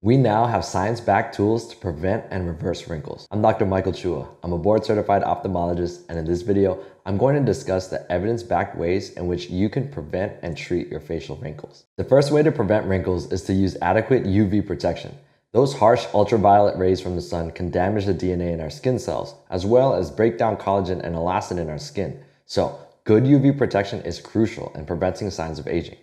We now have science backed tools to prevent and reverse wrinkles. I'm Dr. Michael Chua. I'm a board certified ophthalmologist, and in this video, I'm going to discuss the evidence backed ways in which you can prevent and treat your facial wrinkles. The first way to prevent wrinkles is to use adequate UV protection. Those harsh ultraviolet rays from the sun can damage the DNA in our skin cells, as well as break down collagen and elastin in our skin. So, good UV protection is crucial in preventing signs of aging.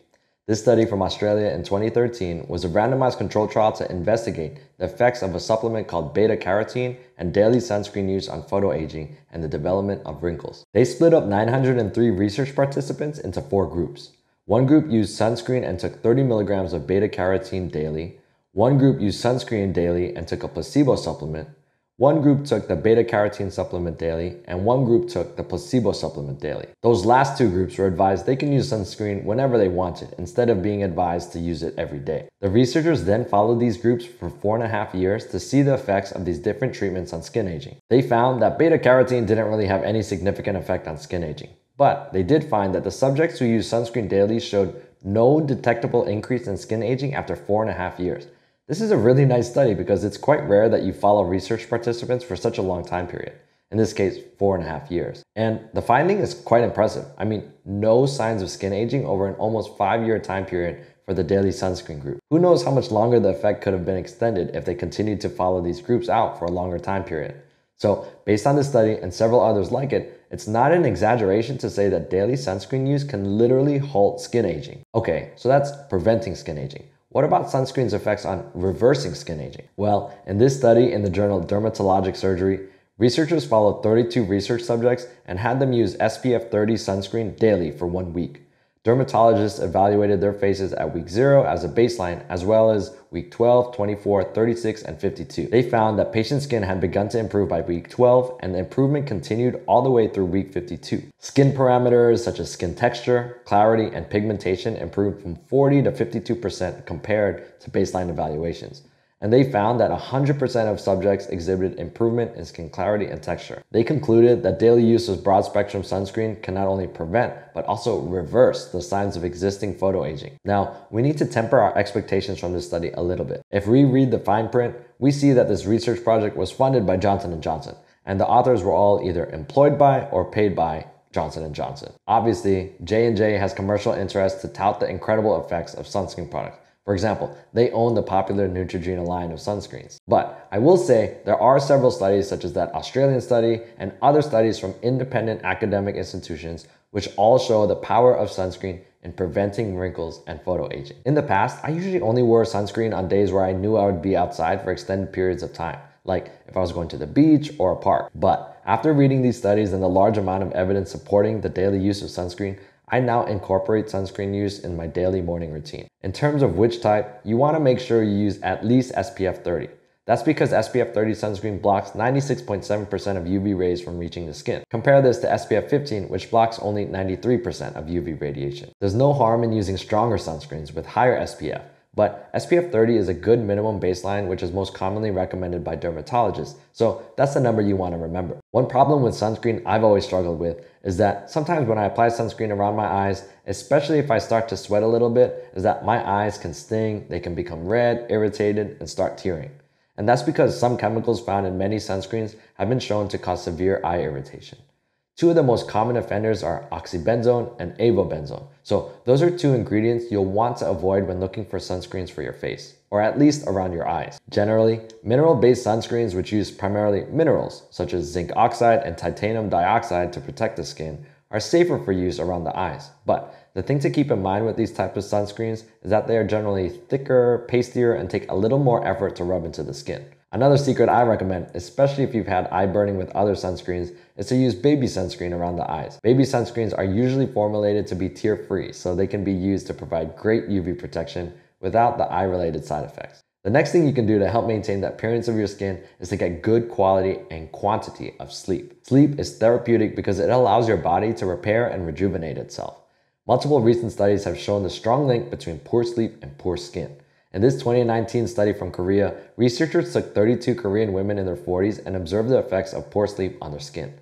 This study from Australia in 2013 was a randomized controlled trial to investigate the effects of a supplement called beta carotene and daily sunscreen use on photoaging and the development of wrinkles. They split up 903 research participants into four groups. One group used sunscreen and took 30 milligrams of beta carotene daily. One group used sunscreen daily and took a placebo supplement. One group took the beta carotene supplement daily, and one group took the placebo supplement daily. Those last two groups were advised they can use sunscreen whenever they wanted, instead of being advised to use it every day. The researchers then followed these groups for four and a half years to see the effects of these different treatments on skin aging. They found that beta carotene didn't really have any significant effect on skin aging. But they did find that the subjects who used sunscreen daily showed no detectable increase in skin aging after four and a half years. This is a really nice study because it's quite rare that you follow research participants for such a long time period. In this case, four and a half years. And the finding is quite impressive. I mean, no signs of skin aging over an almost five year time period for the daily sunscreen group. Who knows how much longer the effect could have been extended if they continued to follow these groups out for a longer time period. So, based on this study and several others like it, it's not an exaggeration to say that daily sunscreen use can literally halt skin aging. Okay, so that's preventing skin aging. What about sunscreen's effects on reversing skin aging? Well, in this study in the journal Dermatologic Surgery, researchers followed 32 research subjects and had them use SPF 30 sunscreen daily for one week. Dermatologists evaluated their faces at week 0 as a baseline, as well as week 12, 24, 36, and 52. They found that patient skin had begun to improve by week 12, and the improvement continued all the way through week 52. Skin parameters such as skin texture, clarity, and pigmentation improved from 40 to 52% compared to baseline evaluations and they found that 100% of subjects exhibited improvement in skin clarity and texture. They concluded that daily use of broad spectrum sunscreen can not only prevent, but also reverse the signs of existing photoaging. Now, we need to temper our expectations from this study a little bit. If we read the fine print, we see that this research project was funded by Johnson & Johnson, and the authors were all either employed by or paid by Johnson & Johnson. Obviously, J&J has commercial interest to tout the incredible effects of sunscreen products, for example, they own the popular Neutrogena line of sunscreens. But I will say there are several studies, such as that Australian study and other studies from independent academic institutions, which all show the power of sunscreen in preventing wrinkles and photoaging. In the past, I usually only wore sunscreen on days where I knew I would be outside for extended periods of time, like if I was going to the beach or a park. But after reading these studies and the large amount of evidence supporting the daily use of sunscreen, I now incorporate sunscreen use in my daily morning routine. In terms of which type, you want to make sure you use at least SPF 30. That's because SPF 30 sunscreen blocks 96.7% of UV rays from reaching the skin. Compare this to SPF 15, which blocks only 93% of UV radiation. There's no harm in using stronger sunscreens with higher SPF, but SPF 30 is a good minimum baseline, which is most commonly recommended by dermatologists. So that's the number you want to remember. One problem with sunscreen I've always struggled with is that sometimes when I apply sunscreen around my eyes, especially if I start to sweat a little bit, is that my eyes can sting, they can become red, irritated, and start tearing. And that's because some chemicals found in many sunscreens have been shown to cause severe eye irritation. Two of the most common offenders are oxybenzone and avobenzone. So those are two ingredients you'll want to avoid when looking for sunscreens for your face, or at least around your eyes. Generally, mineral-based sunscreens which use primarily minerals, such as zinc oxide and titanium dioxide to protect the skin, are safer for use around the eyes. But the thing to keep in mind with these types of sunscreens is that they are generally thicker, pastier, and take a little more effort to rub into the skin. Another secret I recommend, especially if you've had eye burning with other sunscreens, is to use baby sunscreen around the eyes. Baby sunscreens are usually formulated to be tear free, so they can be used to provide great UV protection without the eye related side effects. The next thing you can do to help maintain the appearance of your skin is to get good quality and quantity of sleep. Sleep is therapeutic because it allows your body to repair and rejuvenate itself. Multiple recent studies have shown the strong link between poor sleep and poor skin. In this 2019 study from Korea, researchers took 32 Korean women in their 40s and observed the effects of poor sleep on their skin.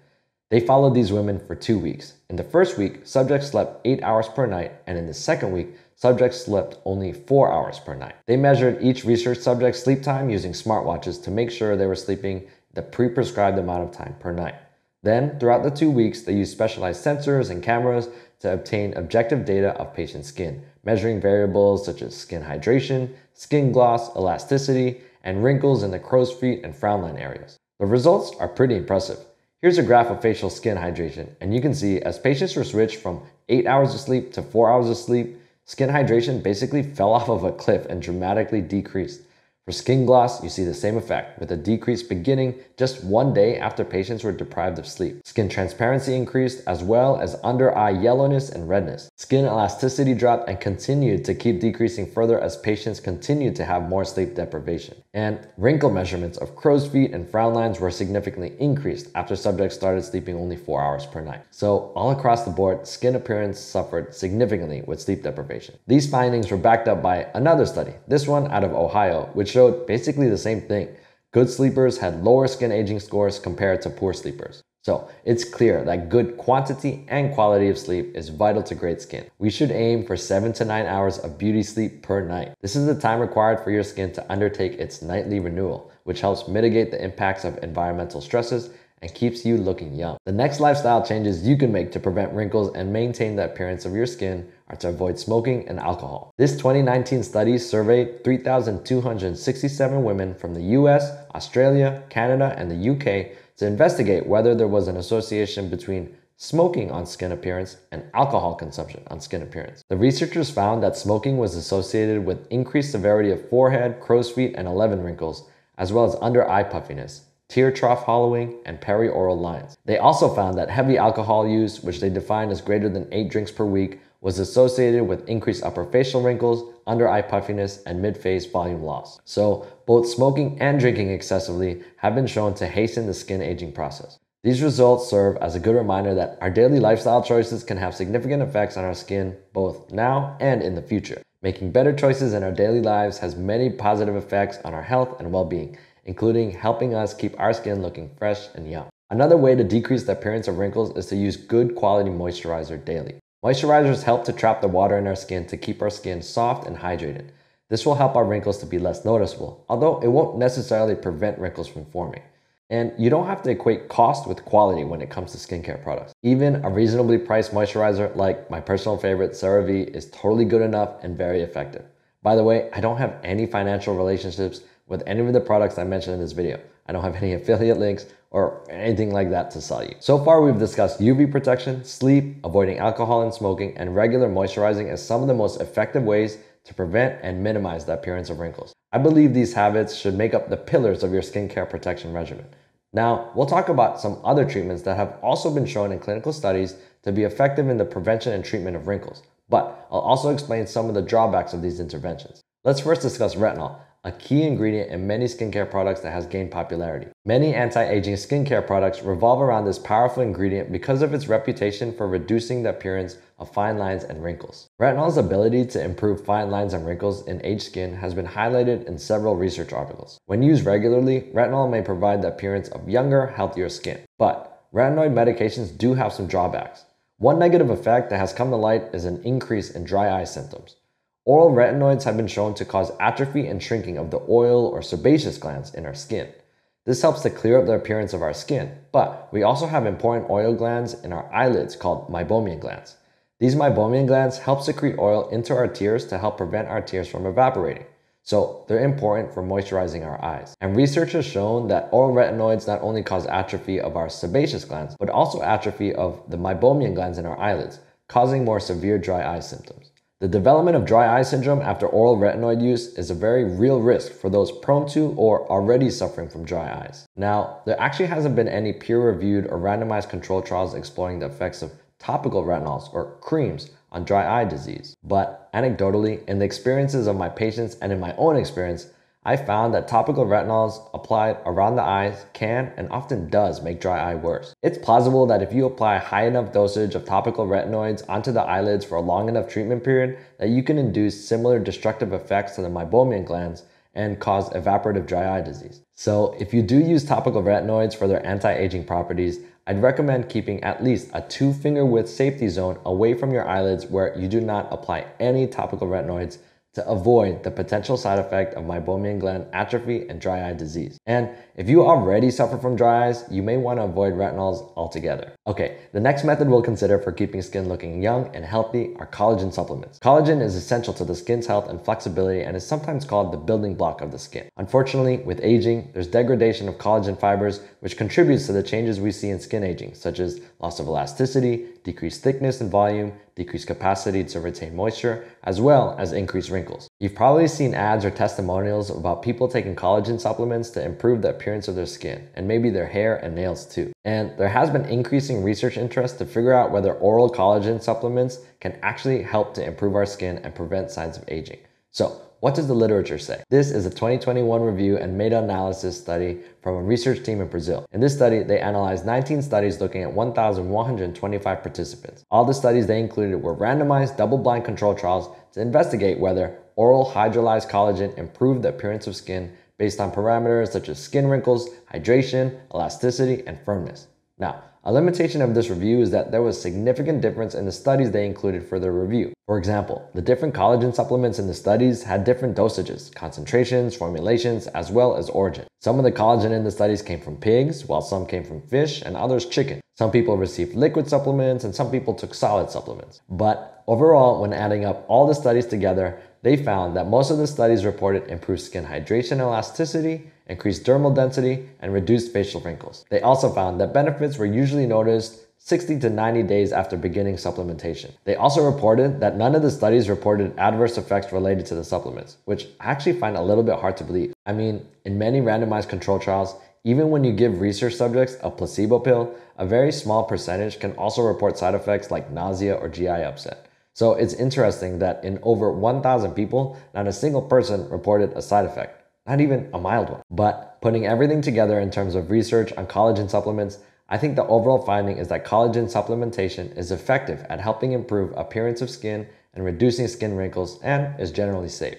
They followed these women for two weeks. In the first week, subjects slept 8 hours per night, and in the second week, subjects slept only 4 hours per night. They measured each research subject's sleep time using smartwatches to make sure they were sleeping the pre prescribed amount of time per night. Then, throughout the two weeks, they used specialized sensors and cameras to obtain objective data of patient skin, measuring variables such as skin hydration, skin gloss, elasticity, and wrinkles in the crow's feet and frown line areas. The results are pretty impressive. Here's a graph of facial skin hydration, and you can see as patients were switched from 8 hours of sleep to 4 hours of sleep, skin hydration basically fell off of a cliff and dramatically decreased. For skin gloss, you see the same effect, with a decrease beginning just one day after patients were deprived of sleep. Skin transparency increased, as well as under eye yellowness and redness. Skin elasticity dropped and continued to keep decreasing further as patients continued to have more sleep deprivation. And wrinkle measurements of crow's feet and frown lines were significantly increased after subjects started sleeping only four hours per night. So, all across the board, skin appearance suffered significantly with sleep deprivation. These findings were backed up by another study, this one out of Ohio, which showed basically the same thing. Good sleepers had lower skin aging scores compared to poor sleepers. So it's clear that good quantity and quality of sleep is vital to great skin. We should aim for seven to nine hours of beauty sleep per night. This is the time required for your skin to undertake its nightly renewal, which helps mitigate the impacts of environmental stresses and keeps you looking young. The next lifestyle changes you can make to prevent wrinkles and maintain the appearance of your skin are to avoid smoking and alcohol. This 2019 study surveyed 3,267 women from the US, Australia, Canada, and the UK to investigate whether there was an association between smoking on skin appearance and alcohol consumption on skin appearance. The researchers found that smoking was associated with increased severity of forehead, crow's feet, and 11 wrinkles, as well as under eye puffiness, tear trough hollowing, and perioral lines. They also found that heavy alcohol use, which they defined as greater than 8 drinks per week, was associated with increased upper facial wrinkles, under eye puffiness, and mid face volume loss. So, both smoking and drinking excessively have been shown to hasten the skin aging process. These results serve as a good reminder that our daily lifestyle choices can have significant effects on our skin both now and in the future. Making better choices in our daily lives has many positive effects on our health and well being, including helping us keep our skin looking fresh and young. Another way to decrease the appearance of wrinkles is to use good quality moisturizer daily. Moisturizers help to trap the water in our skin to keep our skin soft and hydrated. This will help our wrinkles to be less noticeable, although it won't necessarily prevent wrinkles from forming. And you don't have to equate cost with quality when it comes to skincare products. Even a reasonably priced moisturizer like my personal favorite CeraVe is totally good enough and very effective. By the way, I don't have any financial relationships with any of the products I mentioned in this video. I don't have any affiliate links or anything like that to sell you. So far, we've discussed UV protection, sleep, avoiding alcohol and smoking, and regular moisturizing as some of the most effective ways to prevent and minimize the appearance of wrinkles. I believe these habits should make up the pillars of your skincare protection regimen. Now, we'll talk about some other treatments that have also been shown in clinical studies to be effective in the prevention and treatment of wrinkles, but I'll also explain some of the drawbacks of these interventions. Let's first discuss retinol, a key ingredient in many skincare products that has gained popularity. Many anti-aging skincare products revolve around this powerful ingredient because of its reputation for reducing the appearance of fine lines and wrinkles. Retinol's ability to improve fine lines and wrinkles in aged skin has been highlighted in several research articles. When used regularly, retinol may provide the appearance of younger, healthier skin. But retinoid medications do have some drawbacks. One negative effect that has come to light is an increase in dry eye symptoms. Oral retinoids have been shown to cause atrophy and shrinking of the oil or sebaceous glands in our skin. This helps to clear up the appearance of our skin, but we also have important oil glands in our eyelids called meibomian glands. These meibomian glands help secrete oil into our tears to help prevent our tears from evaporating. So they're important for moisturizing our eyes. And research has shown that oral retinoids not only cause atrophy of our sebaceous glands, but also atrophy of the meibomian glands in our eyelids, causing more severe dry eye symptoms. The development of dry eye syndrome after oral retinoid use is a very real risk for those prone to or already suffering from dry eyes. Now, there actually hasn't been any peer reviewed or randomized controlled trials exploring the effects of topical retinols or creams on dry eye disease. But anecdotally, in the experiences of my patients and in my own experience, I found that topical retinols applied around the eyes can and often does make dry eye worse. It's plausible that if you apply high enough dosage of topical retinoids onto the eyelids for a long enough treatment period, that you can induce similar destructive effects to the meibomian glands and cause evaporative dry eye disease. So, if you do use topical retinoids for their anti aging properties, I'd recommend keeping at least a two finger width safety zone away from your eyelids where you do not apply any topical retinoids to avoid the potential side effect of meibomian gland atrophy and dry eye disease. And if you already suffer from dry eyes, you may want to avoid retinols altogether. Okay, the next method we'll consider for keeping skin looking young and healthy are collagen supplements. Collagen is essential to the skin's health and flexibility and is sometimes called the building block of the skin. Unfortunately, with aging, there's degradation of collagen fibers, which contributes to the changes we see in skin aging, such as loss of elasticity, decreased thickness and volume, decreased capacity to retain moisture, as well as increased wrinkles. You've probably seen ads or testimonials about people taking collagen supplements to improve the appearance of their skin, and maybe their hair and nails too. And there has been increasing research interest to figure out whether oral collagen supplements can actually help to improve our skin and prevent signs of aging. So, what does the literature say? This is a 2021 review and meta-analysis study from a research team in Brazil. In this study, they analyzed 19 studies looking at 1,125 participants. All the studies they included were randomized double-blind control trials to investigate whether oral hydrolyzed collagen improved the appearance of skin based on parameters such as skin wrinkles, hydration, elasticity, and firmness. Now, a limitation of this review is that there was significant difference in the studies they included for their review. For example, the different collagen supplements in the studies had different dosages, concentrations, formulations, as well as origin. Some of the collagen in the studies came from pigs, while some came from fish and others chicken. Some people received liquid supplements and some people took solid supplements. But overall, when adding up all the studies together, they found that most of the studies reported improved skin hydration elasticity, increased dermal density, and reduced facial wrinkles. They also found that benefits were usually noticed 60 to 90 days after beginning supplementation. They also reported that none of the studies reported adverse effects related to the supplements, which I actually find a little bit hard to believe. I mean, in many randomized control trials, even when you give research subjects a placebo pill, a very small percentage can also report side effects like nausea or GI upset. So it's interesting that in over 1,000 people, not a single person reported a side effect, not even a mild one. But putting everything together in terms of research on collagen supplements, I think the overall finding is that collagen supplementation is effective at helping improve appearance of skin and reducing skin wrinkles and is generally safe.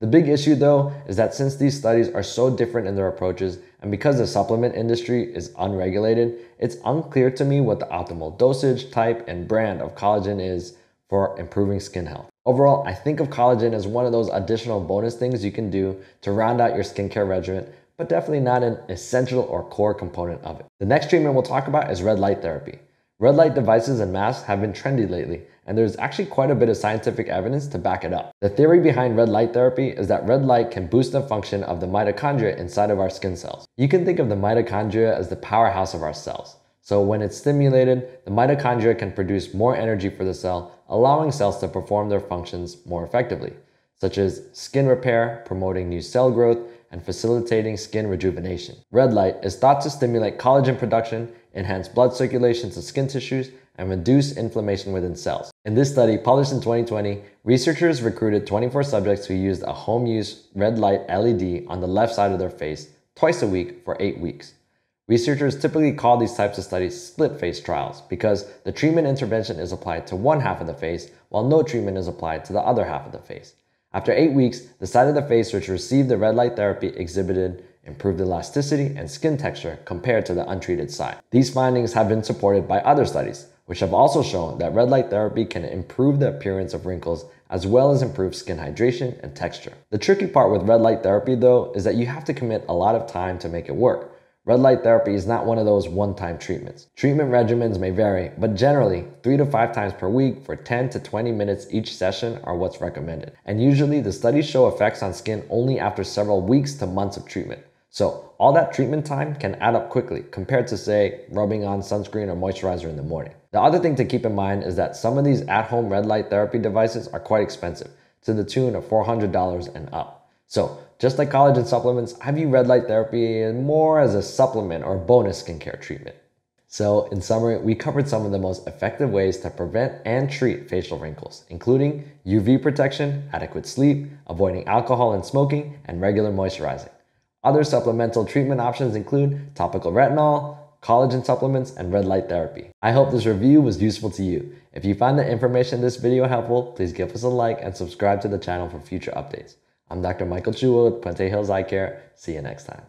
The big issue though is that since these studies are so different in their approaches and because the supplement industry is unregulated, it's unclear to me what the optimal dosage, type, and brand of collagen is for improving skin health. Overall, I think of collagen as one of those additional bonus things you can do to round out your skincare regimen, but definitely not an essential or core component of it. The next treatment we'll talk about is red light therapy. Red light devices and masks have been trendy lately, and there's actually quite a bit of scientific evidence to back it up. The theory behind red light therapy is that red light can boost the function of the mitochondria inside of our skin cells. You can think of the mitochondria as the powerhouse of our cells. So when it's stimulated, the mitochondria can produce more energy for the cell, allowing cells to perform their functions more effectively, such as skin repair, promoting new cell growth, and facilitating skin rejuvenation. Red light is thought to stimulate collagen production, enhance blood circulation to skin tissues, and reduce inflammation within cells. In this study, published in 2020, researchers recruited 24 subjects who used a home use red light LED on the left side of their face twice a week for eight weeks. Researchers typically call these types of studies split face trials because the treatment intervention is applied to one half of the face while no treatment is applied to the other half of the face. After eight weeks, the side of the face which received the red light therapy exhibited improved elasticity and skin texture compared to the untreated side. These findings have been supported by other studies, which have also shown that red light therapy can improve the appearance of wrinkles as well as improve skin hydration and texture. The tricky part with red light therapy though is that you have to commit a lot of time to make it work. Red light therapy is not one of those one time treatments. Treatment regimens may vary, but generally, three to five times per week for 10 to 20 minutes each session are what's recommended. And usually, the studies show effects on skin only after several weeks to months of treatment. So, all that treatment time can add up quickly compared to, say, rubbing on sunscreen or moisturizer in the morning. The other thing to keep in mind is that some of these at home red light therapy devices are quite expensive, to the tune of $400 and up. So, just like collagen supplements, I view red light therapy more as a supplement or bonus skincare treatment. So, in summary, we covered some of the most effective ways to prevent and treat facial wrinkles, including UV protection, adequate sleep, avoiding alcohol and smoking, and regular moisturizing. Other supplemental treatment options include topical retinol, collagen supplements, and red light therapy. I hope this review was useful to you. If you find the information in this video helpful, please give us a like and subscribe to the channel for future updates. I'm Dr. Michael Chua with Puente Hills Eye Care. See you next time.